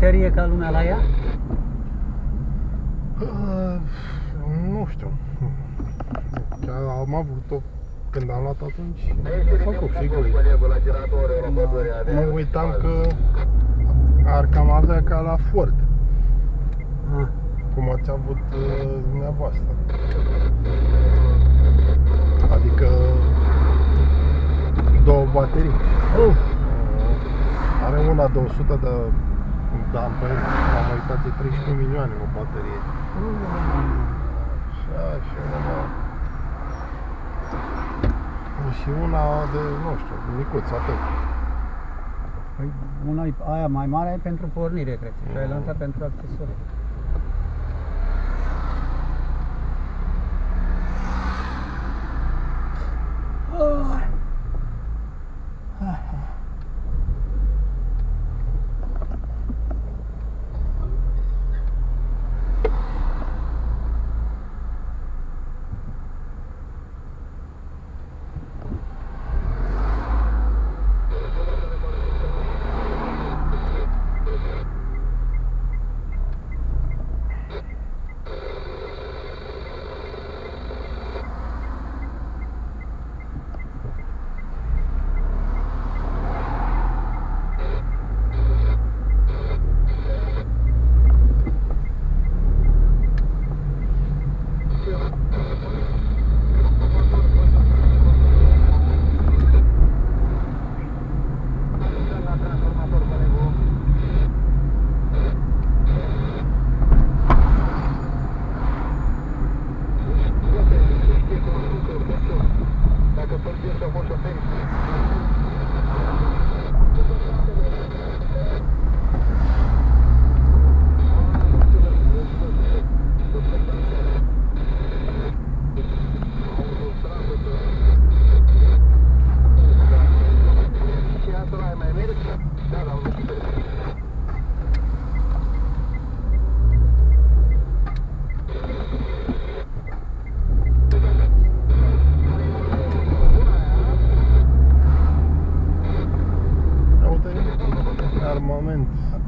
meserie ca lumea la ea? Uh, nu știu. Chiar am avut-o când am luat atunci. Am făcut, sigur. Mă uitam că ar cam avea ca la Ford, Ah. cum ați avut uh, dumneavoastră. Adică două baterii. Oh, Are una de 100 de de amperi, am uitat de 13 milioane o baterie. Așa, și una și una de, nu știu, micuț, atât. Păi una e- aia mai mare e pentru pornire, cred. Și ai lansat pentru accesorii.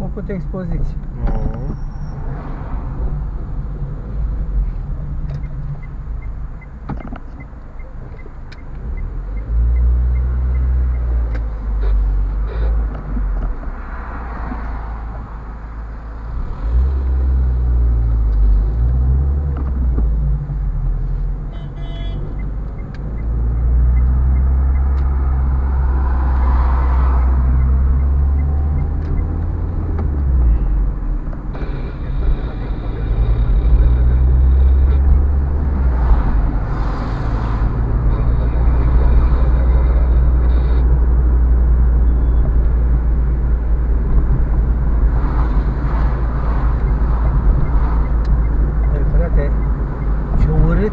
pouco eu tenho exposição.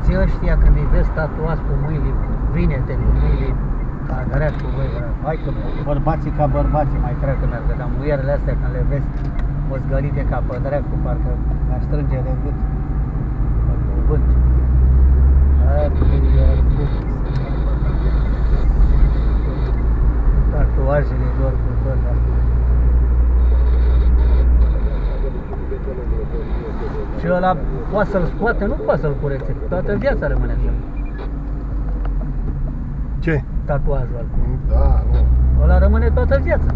Ce urâți ăștia când îi vezi tatuați pe mâini, vinete cu mâini, ca dracu, băi, bă. hai că bărbații ca bărbații mai treacă merg, dar muierele astea când le vezi măzgălite ca pe dracu, parcă mi-a strânge de gât, pe cuvânt. Tatuajele doar cu tot asta. Și ăla poate să-l scoate, nu poate să-l curețe. Toată viața rămâne așa. Ce? Tatuajul ăla. Da, nu. Ăla rămâne toată viața.